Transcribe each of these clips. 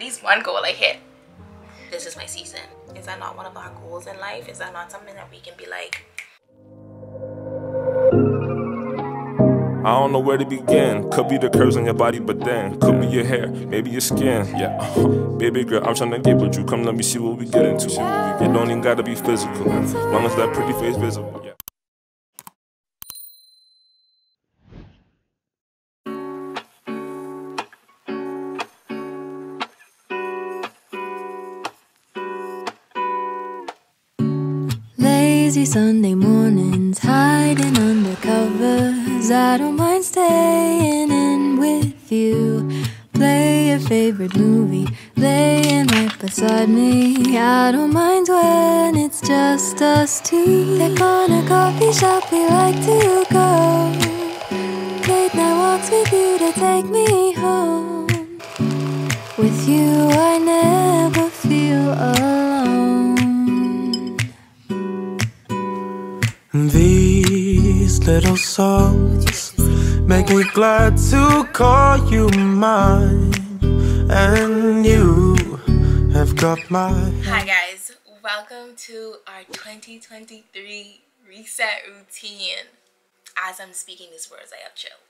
at least one goal I hit. This is my season. Is that not one of our goals in life? Is that not something that we can be like, I don't know where to begin. Could be the curves on your body, but then could be your hair, maybe your skin. Yeah, uh-huh. baby girl, I'm trying to get with you. Come, let me see what we get into. It don't even gotta be physical, long as that pretty face visible. Yeah. Late night walks with you to take me home. With you, I never feel alone. These little songs make me glad to call you mine, and you have got my. Hi guys, welcome to our 2023 reset routine. As I'm speaking these words, I have chills.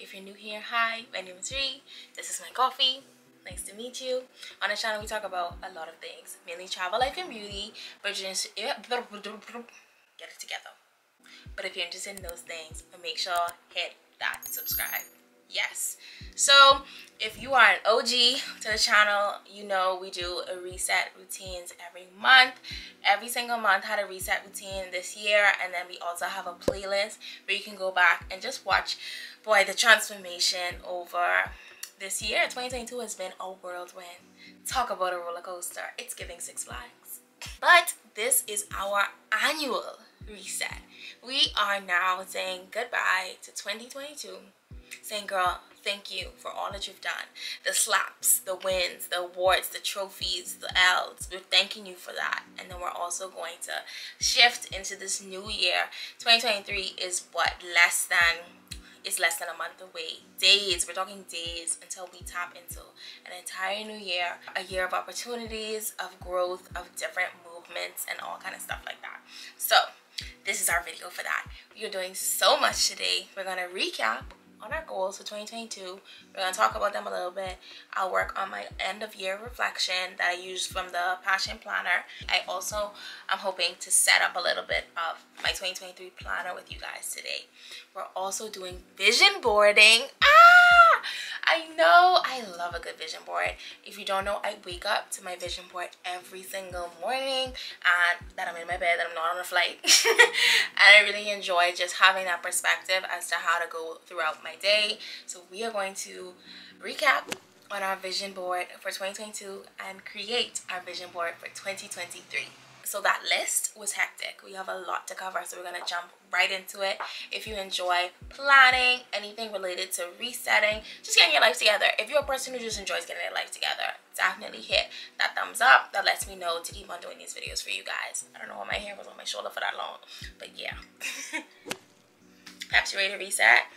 If you're new here, hi, my name is Ree. This is my coffee. Nice to meet you. On the channel, we talk about a lot of things, mainly travel, life, and beauty, but just get it together. But if you're interested in those things, make sure hit that subscribe. Yes. So if you are an OG to the channel, you know we do a reset routines every month. Every single month had a reset routine this year, and then we also have a playlist where you can go back and just watch, boy, the transformation over this year. 2022 has been a whirlwind. Talk about a roller coaster. It's giving Six Flags. But this is our annual reset. We are now saying goodbye to 2022. Saying, girl, thank you for all that you've done. The slaps, the wins, the awards, the trophies, the L's. We're thanking you for that. And then we're also going to shift into this new year. 2023 is what? Less than it's less than a month away. Days, we're talking days until we tap into an entire new year, a year of opportunities, of growth, of different movements, and all kind of stuff like that. So, this is our video for that. We are doing so much today. We're gonna recap on our goals for 2022. We're going to talk about them a little bit. I'll work on my end of year reflection that I used from the Passion Planner. I also am hoping to set up a little bit of my 2023 planner with you guys today. We're also doing vision boarding. Ah! I know I love a good vision board. If you don't know, I wake up to my vision board every single morning and that I'm in my bed, that I'm not on a flight. and I really enjoy just having that perspective as to how to go throughout my day. So we are going to recap on our vision board for 2022 and create our vision board for 2023 so that list was hectic. We have a lot to cover so we're gonna jump right into it. If you enjoy planning anything related to resetting just getting your life together. If you're a person who just enjoys getting their life together definitely hit that thumbs up. That lets me know to keep on doing these videos for you guys. I don't know why my hair was on my shoulder for that long but yeah. Perhaps you're ready to reset?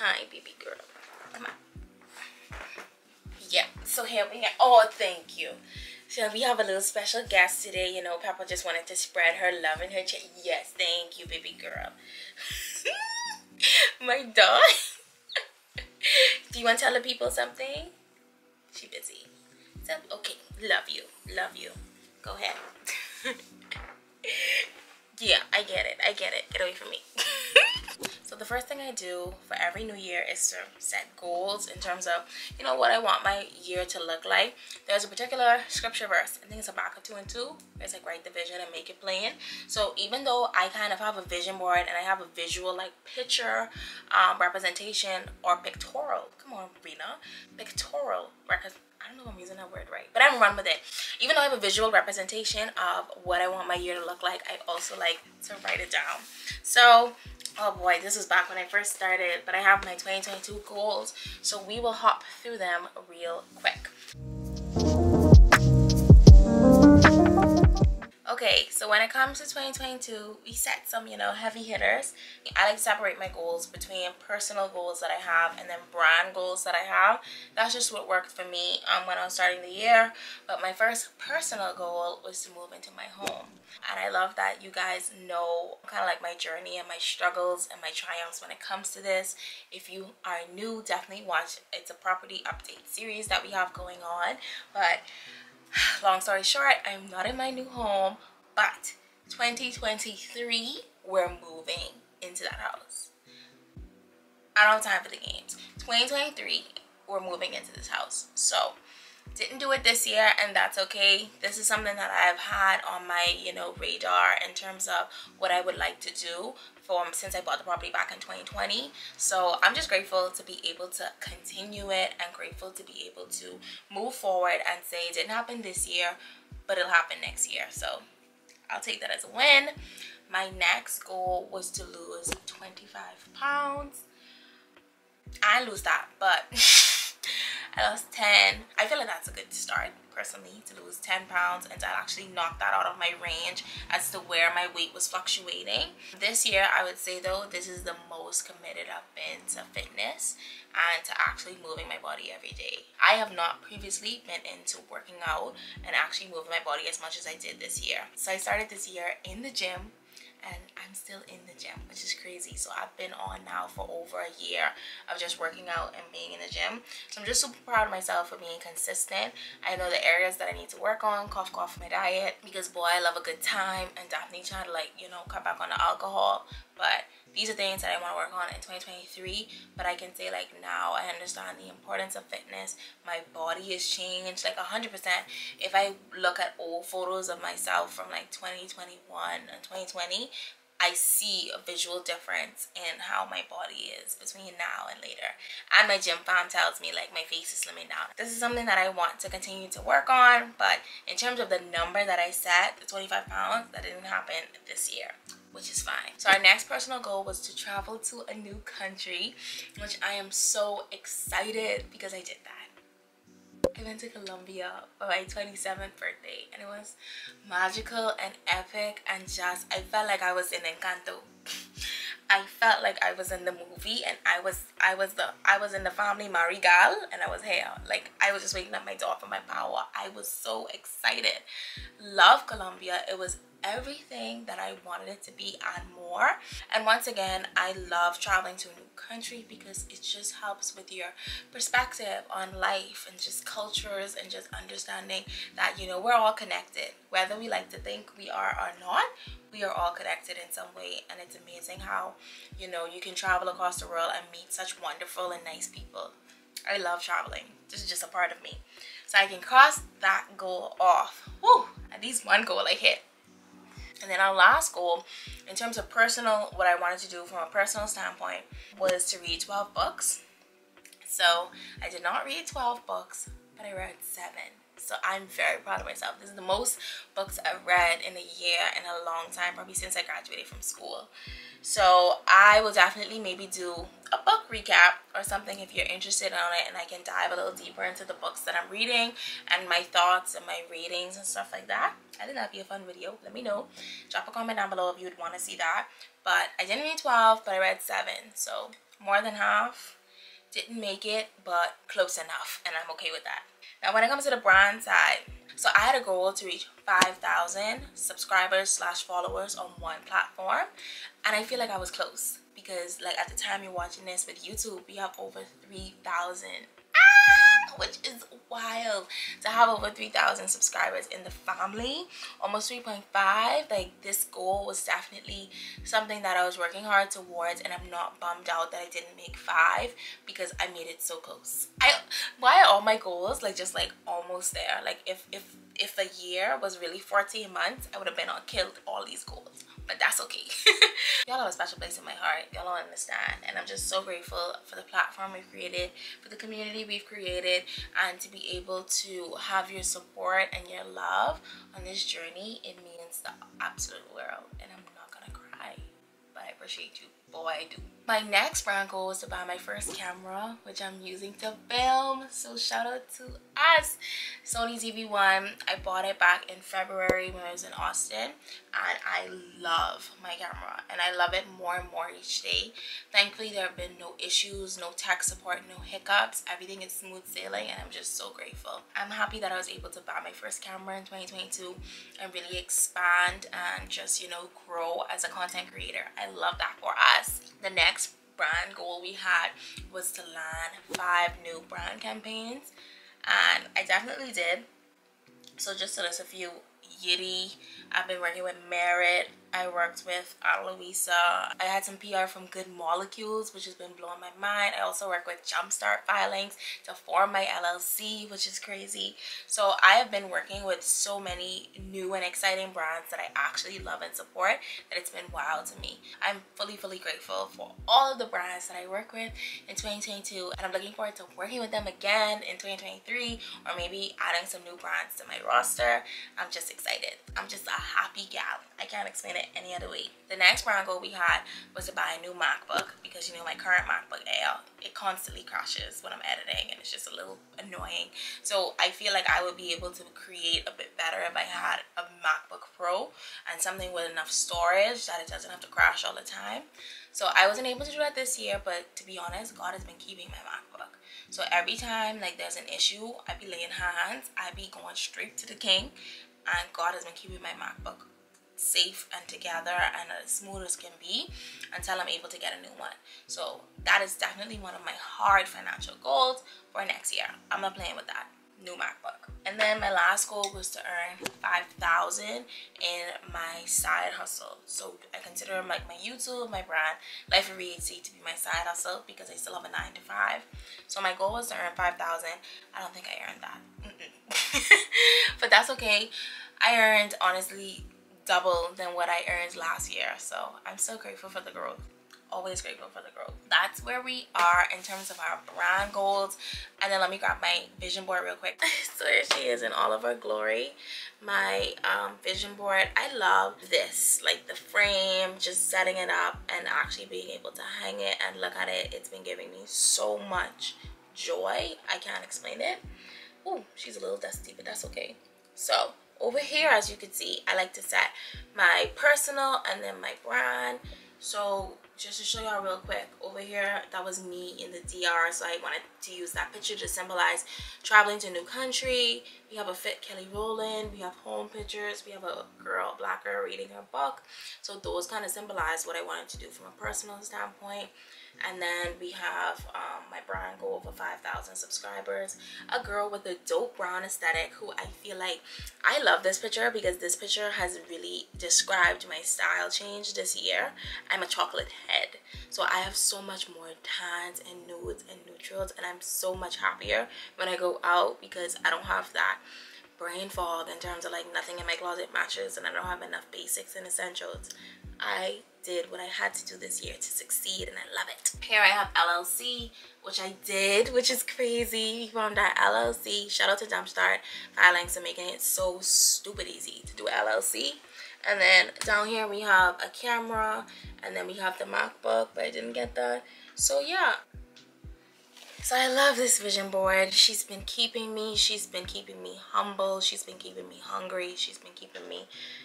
Hi baby girl. Come on. Yeah so here we go oh thank you so we have a little special guest today. You know, Papa just wanted to spread her love and her Yes, thank you, baby girl. My dog. Do you want to tell the people something? She busy. So, okay, love you, love you. Go ahead. yeah, I get it. I get it. Get away from me. So the first thing I do for every new year is to set goals in terms of, you know, what I want my year to look like. There's a particular scripture verse, I think it's Habakkuk 2 and 2. It's like write the vision and make it plain. So even though I kind of have a vision board and I have a visual like picture um, representation or pictorial, come on Rena, pictorial representation I don't know if I'm using that word right, but I'm run with it. Even though I have a visual representation of what I want my year to look like, I also like to write it down. So oh boy this is back when i first started but i have my 2022 goals so we will hop through them real quick Okay, so when it comes to 2022, we set some, you know, heavy hitters. I like to separate my goals between personal goals that I have and then brand goals that I have. That's just what worked for me um, when I was starting the year. But my first personal goal was to move into my home. And I love that you guys know kind of like my journey and my struggles and my triumphs when it comes to this. If you are new, definitely watch. It's a property update series that we have going on. But long story short, I'm not in my new home, but 2023, we're moving into that house. I don't have time for the games. 2023, we're moving into this house. So didn't do it this year and that's okay. This is something that i've had on my you know radar in terms of what i would like to do from since i bought the property back in 2020 so i'm just grateful to be able to continue it and grateful to be able to move forward and say it didn't happen this year but it'll happen next year. So i'll take that as a win. My next goal was to lose 25 pounds. I lose that but I lost 10. I feel like that's a good start personally to lose 10 pounds and to actually knock that out of my range as to where my weight was fluctuating. This year, I would say though, this is the most committed I've been to fitness and to actually moving my body every day. I have not previously been into working out and actually moving my body as much as I did this year. So I started this year in the gym and I'm still in the gym, which is crazy. So I've been on now for over a year of just working out and being in the gym. So I'm just super proud of myself for being consistent. I know the areas that I need to work on, cough cough my diet, because boy, I love a good time and definitely trying to like, you know, cut back on the alcohol. But these are things that I want to work on in 2023 but I can say like now I understand the importance of fitness my body has changed like 100% if I look at old photos of myself from like 2021 and 2020 I see a visual difference in how my body is between now and later. And my gym fam tells me like my face is slimming down. This is something that I want to continue to work on, but in terms of the number that I set, the 25 pounds, that didn't happen this year which is fine. So our next personal goal was to travel to a new country, which I am so excited because I did that. I went to Colombia for my 27th birthday and it was magical and epic and just, I felt like I was in Encanto. I felt like I was in the movie and I was I was the I was in the family Madrigal and I was here like I was just waking up my door for my power I was so excited love Colombia it was everything that I wanted it to be and more. And once again, I love traveling to a new country because it just helps with your perspective on life and just cultures and just understanding that, you know, we're all connected. Whether we like to think we are or not, we are all connected in some way. And it's amazing how, you know, you can travel across the world and meet such wonderful and nice people. I love traveling. This is just a part of me. So I can cross that goal off. Woo! At least one goal I hit. And then our last goal, in terms of personal, what I wanted to do from a personal standpoint was to read 12 books. So I did not read 12 books, but I read seven. So I'm very proud of myself. This is the most books I've read in a year in a long time, probably since I graduated from school. So I will definitely maybe do a book recap or something if you're interested on it and I can dive a little deeper into the books that I'm reading and my thoughts and my ratings and stuff like that. I think that'd be a fun video. Let me know. Drop a comment down below if you'd want to see that. But I didn't read 12, but I read 7. So more than half. Didn't make it, but close enough. And I'm okay with that. Now when it comes to the brand side, so I had a goal to reach 5,000 subscribers slash followers on one platform. And I feel like I was close because like at the time you're watching this with YouTube, we have over 3,000 Ah, which is wild to have over 3,000 subscribers in the family, almost 3.5. Like this goal was definitely something that I was working hard towards and I'm not bummed out that I didn't make five because I made it so close. I why are all my goals like just like almost there? Like if if if a year was really 14 months, I would have been on killed all these goals but that's okay. y'all have a special place in my heart. Y'all don't understand. And I'm just so grateful for the platform we've created, for the community we've created, and to be able to have your support and your love on this journey. It means the absolute world. And I'm not gonna cry, but I appreciate you boy do. My next brand goal is to buy my first camera, which I'm using to film. So shout out to us. Sony ZV-1. I bought it back in February when I was in Austin. And I love my camera. And I love it more and more each day. Thankfully, there have been no issues, no tech support, no hiccups. Everything is smooth sailing and I'm just so grateful. I'm happy that I was able to buy my first camera in 2022 and really expand and just, you know, grow as a content creator. I love that for us. The next brand goal we had was to land five new brand campaigns and I definitely did. So just to list a few, Yitty, I've been working with Merit, I worked with Aloisa. I had some PR from Good Molecules, which has been blowing my mind. I also work with Jumpstart Filings to form my LLC, which is crazy. So I have been working with so many new and exciting brands that I actually love and support that it's been wild to me. I'm fully, fully grateful for all of the brands that I work with in 2022 and I'm looking forward to working with them again in 2023 or maybe adding some new brands to my roster. I'm just excited. I'm just a happy gal. I can't explain it it any other way. The next brand goal we had was to buy a new MacBook because you know my current MacBook Air, it constantly crashes when I'm editing and it's just a little annoying. So I feel like I would be able to create a bit better if I had a MacBook Pro and something with enough storage that it doesn't have to crash all the time. So I wasn't able to do that this year, but to be honest, God has been keeping my MacBook. So every time like there's an issue, I be laying hands, I be going straight to the king and God has been keeping my MacBook safe and together and as smooth as can be until I'm able to get a new one. So that is definitely one of my hard financial goals for next year. I'm not playing with that new MacBook. And then my last goal was to earn 5,000 in my side hustle. So I consider like my YouTube, my brand, Life of Re H. C. to be my side hustle because I still have a 9 to 5. So my goal was to earn 5,000. I don't think I earned that. Mm -mm. but that's okay. I earned honestly double than what I earned last year. So I'm so grateful for the growth. Always grateful for the growth. That's where we are in terms of our brand goals. And then let me grab my vision board real quick. so here she is in all of her glory. My um, vision board. I love this. Like the frame, just setting it up and actually being able to hang it and look at it. It's been giving me so much joy. I can't explain it. Oh, she's a little dusty, but that's okay. So over here as you can see I like to set my personal and then my brand. So just to show y'all real quick over here that was me in the DR so I wanted to use that picture to symbolize traveling to a new country. We have a fit Kelly Rowland we have home pictures we have a girl black girl reading her book. So those kind of symbolize what I wanted to do from a personal standpoint and then we have um, my brand go over 5,000 subscribers. A girl with a dope brown aesthetic who I feel like I love this picture because this picture has really described my style change this year. I'm a chocolate head. So I have so much more tans and nudes and neutrals and I'm so much happier when I go out because I don't have that brain fog in terms of like nothing in my closet matches and I don't have enough basics and essentials I did what I had to do this year to succeed and I love it. Here I have LLC, which I did, which is crazy. From that LLC, shout out to Jumpstart Filings for making it so stupid easy to do LLC. And then down here we have a camera and then we have the MacBook, but I didn't get that. So yeah, so I love this vision board. She's been keeping me. She's been keeping me humble. She's been keeping me hungry. She's been keeping me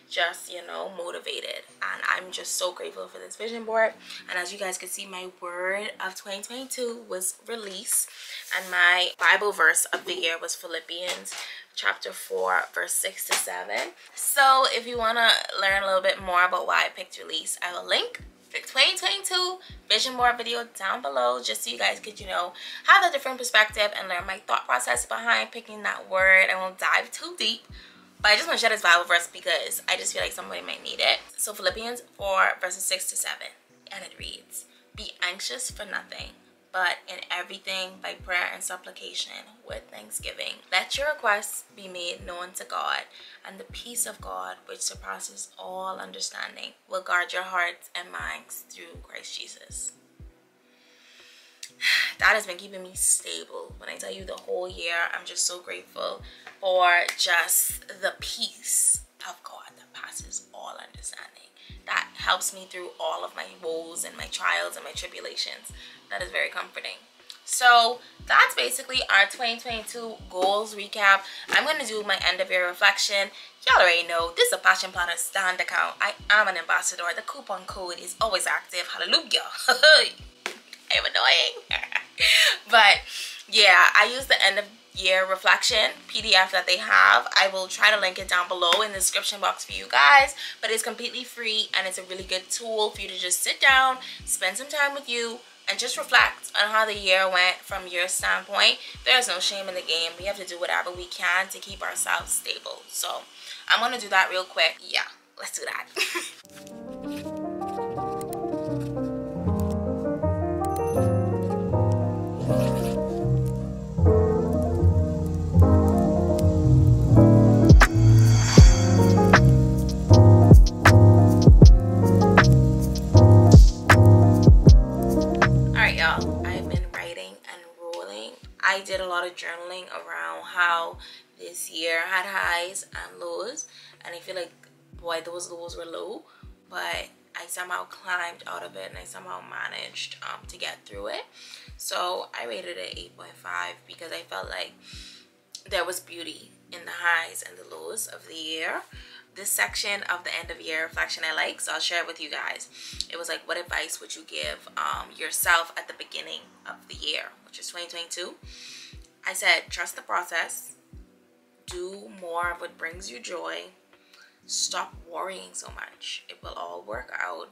just, you know, motivated. And I'm just so grateful for this vision board. And as you guys can see, my word of 2022 was release. And my Bible verse of the year was Philippians chapter 4 verse 6 to 7 so if you want to learn a little bit more about why i picked release i will link 2022 vision board video down below just so you guys could you know have a different perspective and learn my thought process behind picking that word. I won't dive too deep but i just want to share this bible verse because i just feel like somebody might need it. So philippians 4 verses 6 to 7 and it reads be anxious for nothing but in everything by prayer and supplication with thanksgiving. Let your requests be made known to God, and the peace of God, which surpasses all understanding, will guard your hearts and minds through Christ Jesus. That has been keeping me stable. When I tell you the whole year, I'm just so grateful for just the peace of God that passes all understanding that helps me through all of my woes and my trials and my tribulations. That is very comforting. So that's basically our 2022 goals recap. I'm going to do my end of year reflection. Y'all already know this is a Passion Planner stand account. I am an ambassador. The coupon code is always active. Hallelujah. I'm annoying. but yeah, I use the end of year reflection PDF that they have. I will try to link it down below in the description box for you guys. But it's completely free and it's a really good tool for you to just sit down, spend some time with you, and just reflect on how the year went from your standpoint. There's no shame in the game. We have to do whatever we can to keep ourselves stable. So I'm going to do that real quick. Yeah, let's do that. I did a lot of journaling around how this year had highs and lows and I feel like boy those lows were low but I somehow climbed out of it and I somehow managed um, to get through it. So I rated it 8.5 because I felt like there was beauty in the highs and the lows of the year. This section of the end of year reflection I like, so I'll share it with you guys. It was like, what advice would you give um, yourself at the beginning of the year, which is 2022? I said, trust the process, do more of what brings you joy, stop worrying so much. It will all work out.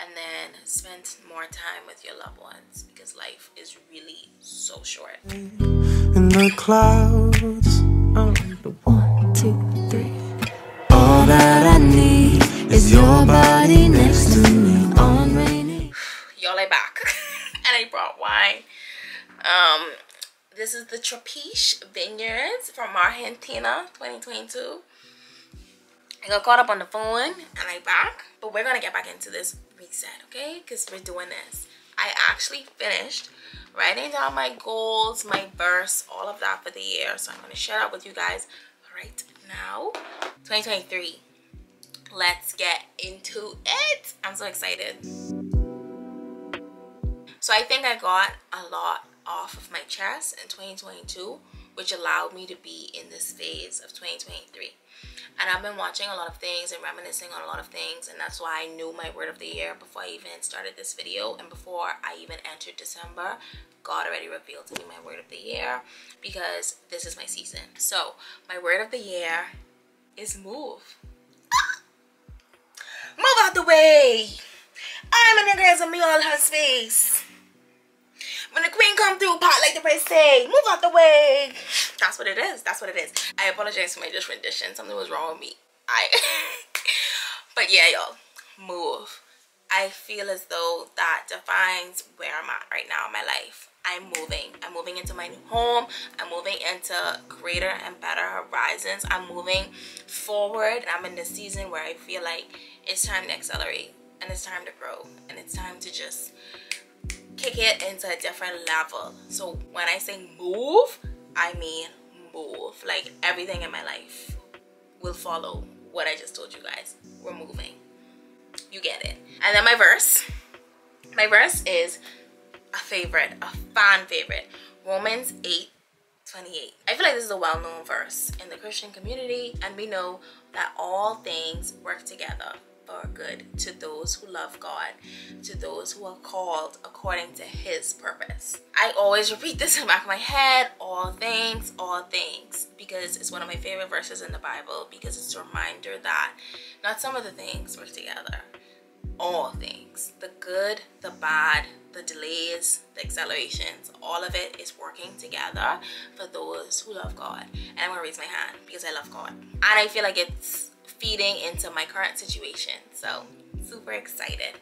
And then spend more time with your loved ones because life is really so short. in the clouds. Your body next to me on rainy. y'all are back. And I brought wine. Um this is the Trapiche Vineyards from Argentina 2022 I got caught up on the phone and I back but we're gonna get back into this reset okay? Because we're doing this. I actually finished writing down my goals my verse all of that for the year. So I'm gonna share that with you guys right now. 2023 let's get into it I'm so excited so I think I got a lot off of my chest in 2022, which allowed me to be in this phase of 2023. And I've been watching a lot of things and reminiscing on a lot of things, and that's why I knew my word of the year before I even started this video and before I even entered December. God already revealed to me my word of the year because this is my season. So, my word of the year is move. Move out the way! I'm in the girls and me all her space. When the queen come through, pot like the press say, move out the way. That's what it is. That's what it is. I apologize for my just rendition. Something was wrong with me. I but yeah, y'all, move. I feel as though that defines where I'm at right now in my life. I'm moving. I'm moving into my new home. I'm moving into greater and better horizons. I'm moving forward. I'm in the season where I feel like it's time to accelerate and it's time to grow and it's time to just kick it into a different level. So when I say move, I mean move. Like everything in my life will follow what I just told you guys. We're moving. You get it. And then my verse. My verse is a favorite, a fan favorite. Romans 8 28. I feel like this is a well-known verse in the Christian community and we know that all things work together for good to those who love God, to those who are called according to his purpose. I always repeat this in the back of my head, all things, all things, because it's one of my favorite verses in the Bible because it's a reminder that not some of the things work together, all things, the good, the bad, the delays, the accelerations, all of it is working together for those who love God. And I'm gonna raise my hand because I love God. And I feel like it's feeding into my current situation. So super excited.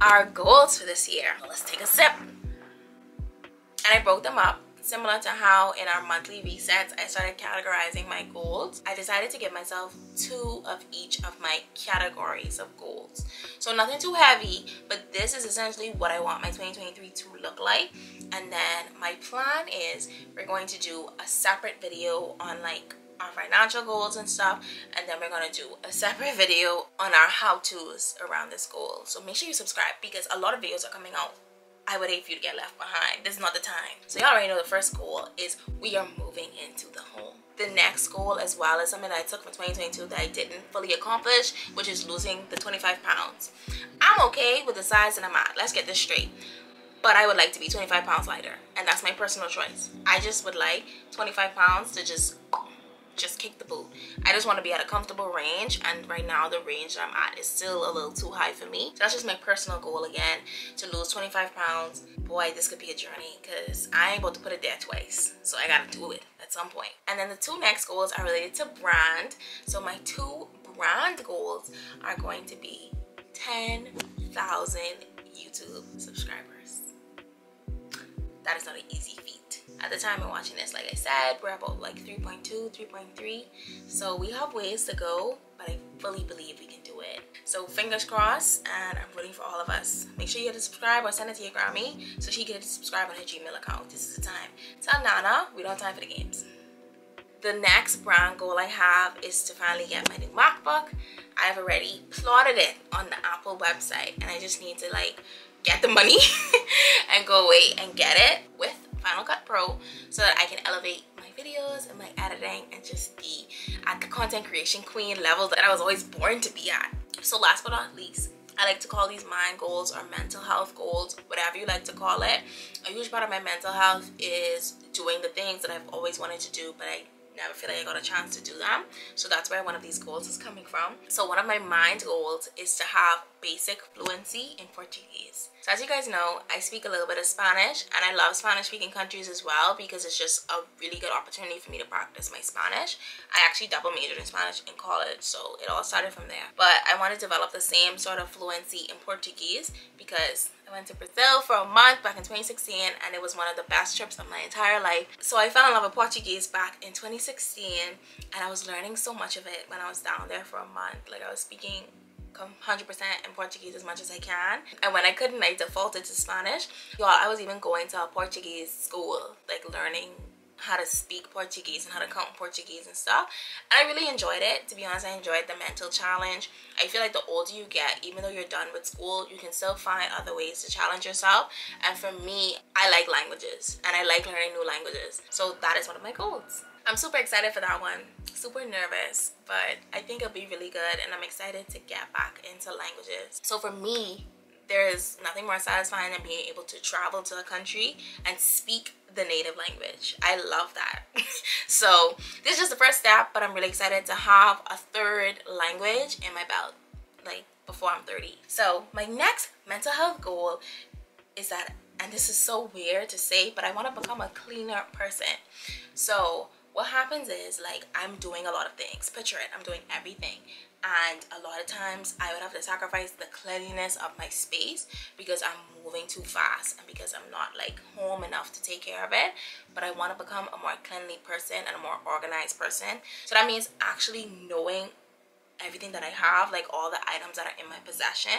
Our goals for this year. Let's take a sip. And I broke them up similar to how in our monthly resets I started categorizing my goals. I decided to give myself two of each of my categories of goals. So nothing too heavy, but this is essentially what I want my 2023 to look like. And then my plan is we're going to do a separate video on like our financial goals and stuff and then we're gonna do a separate video on our how-to's around this goal so make sure you subscribe because a lot of videos are coming out I would hate for you to get left behind. This is not the time. So y'all already know the first goal is we are moving into the home. The next goal as well is something that I took from 2022 that I didn't fully accomplish, which is losing the 25 pounds. I'm okay with the size that I'm at. Let's get this straight. But I would like to be 25 pounds lighter. And that's my personal choice. I just would like 25 pounds to just just kick the boot. I just want to be at a comfortable range and right now the range I'm at is still a little too high for me. So that's just my personal goal again to lose 25 pounds. Boy, this could be a journey because I ain't about to put it there twice. So I gotta do it at some point. And then the two next goals are related to brand. So my two brand goals are going to be 10,000 YouTube subscribers. That is not an easy feat at the time of watching this like i said we're about like 3.2 3.3 so we have ways to go but i fully believe we can do it. So fingers crossed and i'm rooting for all of us. Make sure you hit subscribe or send it to your grammy so she can subscribe on her gmail account. This is the time. Tell nana we don't have time for the games. The next brand goal I have is to finally get my new MacBook. I've already plotted it on the Apple website and I just need to like get the money and go away and get it with Final Cut Pro so that I can elevate my videos and my editing and just be at the content creation queen level that I was always born to be at. So last but not least, I like to call these mind goals or mental health goals, whatever you like to call it. A huge part of my mental health is doing the things that I've always wanted to do, but I never feel like I got a chance to do them. So that's where one of these goals is coming from. So one of my mind goals is to have basic fluency in Portuguese. So as you guys know, I speak a little bit of Spanish and I love Spanish speaking countries as well because it's just a really good opportunity for me to practice my Spanish. I actually double majored in Spanish in college, so it all started from there. But I want to develop the same sort of fluency in Portuguese because I went to Brazil for a month back in 2016 and it was one of the best trips of my entire life. So I fell in love with Portuguese back in 2016 and I was learning so much of it when I was down there for a month. Like I was speaking 100% in Portuguese as much as I can. And when I couldn't, I defaulted to Spanish. Y'all, I was even going to a Portuguese school, like learning how to speak Portuguese and how to count Portuguese and stuff. And I really enjoyed it. To be honest, I enjoyed the mental challenge. I feel like the older you get, even though you're done with school, you can still find other ways to challenge yourself. And for me, I like languages and I like learning new languages. So that is one of my goals. I'm super excited for that one. Super nervous, but I think it'll be really good and I'm excited to get back into languages. So for me, there is nothing more satisfying than being able to travel to a country and speak the native language. I love that. so this is just the first step, but I'm really excited to have a third language in my belt, like before I'm 30. So my next mental health goal is that, and this is so weird to say, but I want to become a cleaner person. So what happens is like I'm doing a lot of things. Picture it, I'm doing everything. And a lot of times I would have to sacrifice the cleanliness of my space because I'm moving too fast and because I'm not like home enough to take care of it. But I want to become a more cleanly person and a more organized person. So that means actually knowing everything that I have, like all the items that are in my possession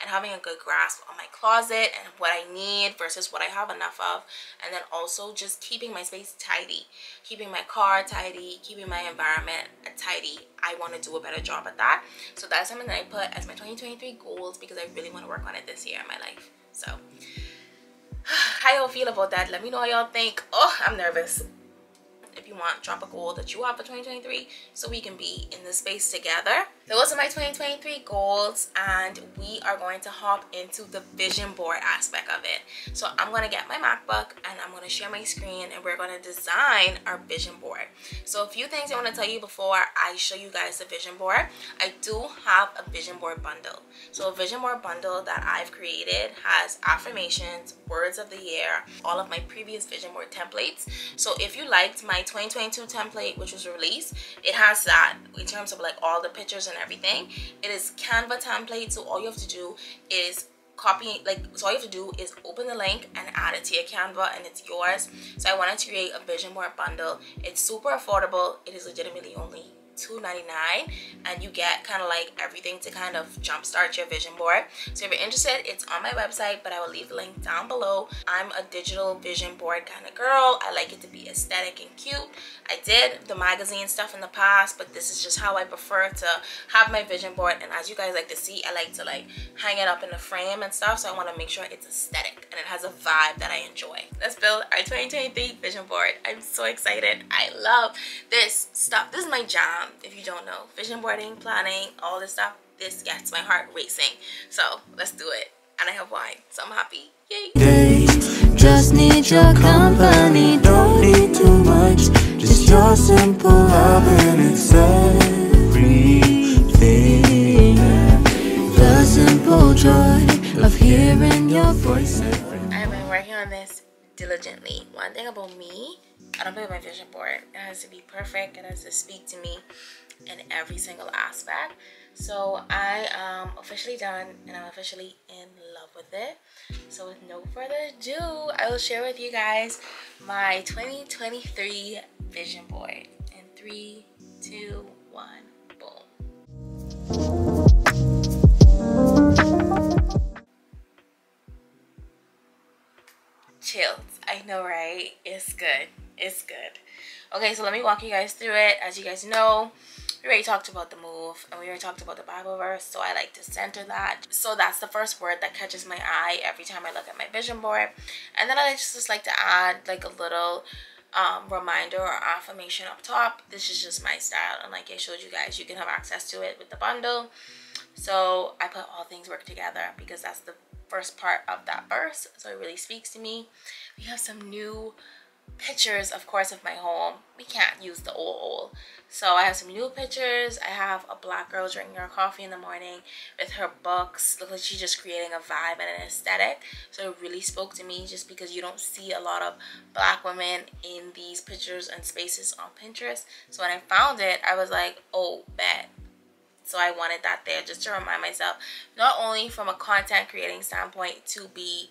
and having a good grasp on my closet and what I need versus what I have enough of. And then also just keeping my space tidy, keeping my car tidy, keeping my environment tidy. I want to do a better job at that. So that's something that I put as my 2023 goals because I really want to work on it this year in my life. So how y'all feel about that? Let me know how y'all think. Oh, I'm nervous you want drop a goal that you want for 2023 so we can be in the space together those are my 2023 goals and we are going to hop into the vision board aspect of it. So i'm going to get my macbook and i'm going to share my screen and we're going to design our vision board. So a few things i want to tell you before i show you guys the vision board. I do have a vision board bundle. So a vision board bundle that i've created has affirmations words of the year all of my previous vision board templates. So if you liked my 2022 template which was released it has that in terms of like all the pictures and everything. It is canva template so all you have to do is copy like so all you have to do is open the link and add it to your canva and it's yours. So i wanted to create a vision board bundle. It's super affordable. It is legitimately only $2.99 and you get kind of like everything to kind of jumpstart your vision board. So if you're interested, it's on my website, but I will leave the link down below. I'm a digital vision board kind of girl. I like it to be aesthetic and cute. I did the magazine stuff in the past, but this is just how I prefer to have my vision board. And as you guys like to see, I like to like hang it up in the frame and stuff. So I want to make sure it's aesthetic and it has a vibe that I enjoy. Let's build our 2023 vision board. I'm so excited. I love this stuff. This is my jam if you don't know. Vision boarding, planning, all this stuff, this gets my heart racing. So let's do it. And I have wine, so I'm happy. Yay! Just need your company, don't need too much. Just your simple love and it's everything. The simple joy of hearing your voice. I've been working on this diligently. One thing about me, I don't with my vision board. It has to be perfect. It has to speak to me in every single aspect. So I am officially done and I'm officially in love with it. So with no further ado, I will share with you guys my 2023 vision board. In three, two, one, boom. Chills. I know, right? It's good. It's good. Okay, so let me walk you guys through it. As you guys know, we already talked about the move and we already talked about the Bible verse, so I like to center that. So that's the first word that catches my eye every time I look at my vision board. And then I just, just like to add like a little um, reminder or affirmation up top. This is just my style, and like I showed you guys, you can have access to it with the bundle. So I put all things work together because that's the first part of that verse. So it really speaks to me. We have some new pictures of course of my home. We can't use the old old. So i have some new pictures. I have a black girl drinking her coffee in the morning with her books. Looks like she's just creating a vibe and an aesthetic. So it really spoke to me just because you don't see a lot of black women in these pictures and spaces on pinterest. So when i found it i was like oh bet. So I wanted that there just to remind myself not only from a content creating standpoint to be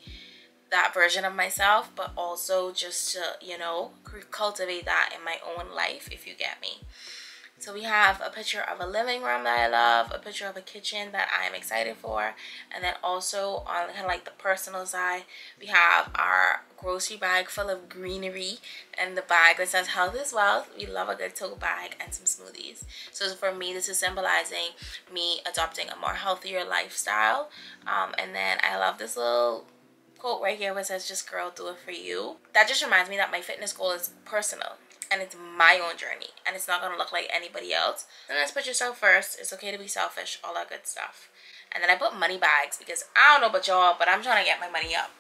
that version of myself but also just to you know cultivate that in my own life if you get me so we have a picture of a living room that I love, a picture of a kitchen that I am excited for, and then also on kind of like the personal side, we have our grocery bag full of greenery and the bag that says health is wealth. We love a good tote bag and some smoothies. So for me, this is symbolizing me adopting a more healthier lifestyle. Um, and then I love this little quote right here where it says just girl do it for you. That just reminds me that my fitness goal is personal and it's my own journey and it's not going to look like anybody else. And let's put yourself first. It's okay to be selfish all that good stuff. And then i put money bags because i don't know about y'all but i'm trying to get my money up.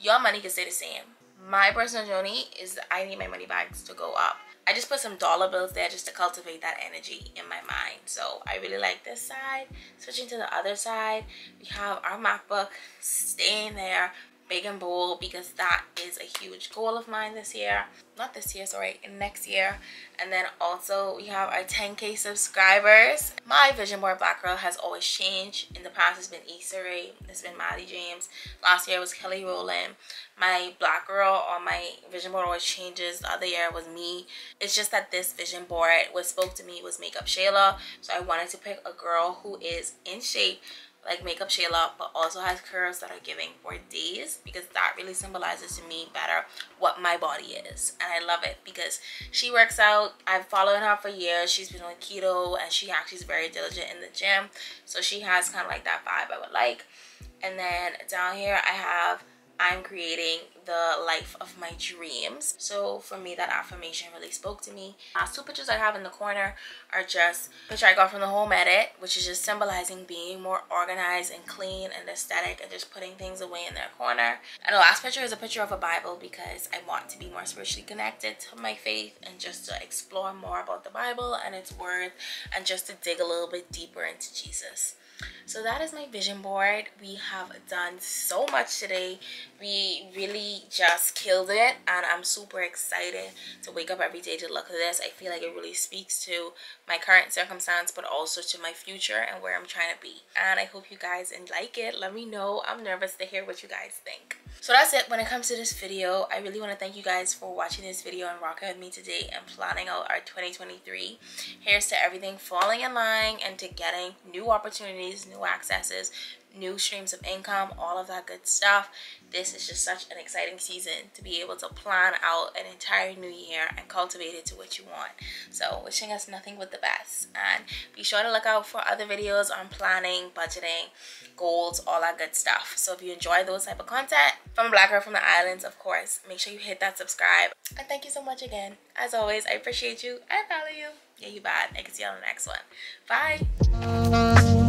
Your money can stay the same. My personal journey is i need my money bags to go up I just put some dollar bills there just to cultivate that energy in my mind. So I really like this side. Switching to the other side, we have our MacBook staying there big and bold because that is a huge goal of mine this year. Not this year sorry next year. And then also we have our 10k subscribers. My vision board black girl has always changed. In the past it's been Issa Rae it's been Maddie James. Last year was Kelly Rowland. My black girl on my vision board always changes. The other year was me. It's just that this vision board what spoke to me was makeup Shayla. So I wanted to pick a girl who is in shape like makeup Shayla but also has curves that are giving for days because that really symbolizes to me better what my body is and I love it because she works out. I've followed her for years. She's been on keto and she actually is very diligent in the gym so she has kind of like that vibe I would like. And then down here I have I'm creating the life of my dreams. So for me, that affirmation really spoke to me. Last two pictures I have in the corner are just picture I got from the home edit, which is just symbolizing being more organized and clean and aesthetic and just putting things away in their corner. And the last picture is a picture of a Bible because I want to be more spiritually connected to my faith and just to explore more about the Bible and its word and just to dig a little bit deeper into Jesus so that is my vision board. We have done so much today. We really just killed it and i'm super excited to wake up every day to look at this. I feel like it really speaks to my current circumstance but also to my future and where i'm trying to be. And i hope you guys like it. Let me know. I'm nervous to hear what you guys think so that's it when it comes to this video i really want to thank you guys for watching this video and rocking with me today and planning out our 2023 here's to everything falling in line and to getting new opportunities new accesses new streams of income, all of that good stuff. This is just such an exciting season to be able to plan out an entire new year and cultivate it to what you want. So wishing us nothing but the best. And be sure to look out for other videos on planning, budgeting, goals, all that good stuff. So if you enjoy those type of content from black girl from the islands, of course, make sure you hit that subscribe. And thank you so much again. As always, I appreciate you. I value you. Yeah, you bad. I can see you on the next one. Bye.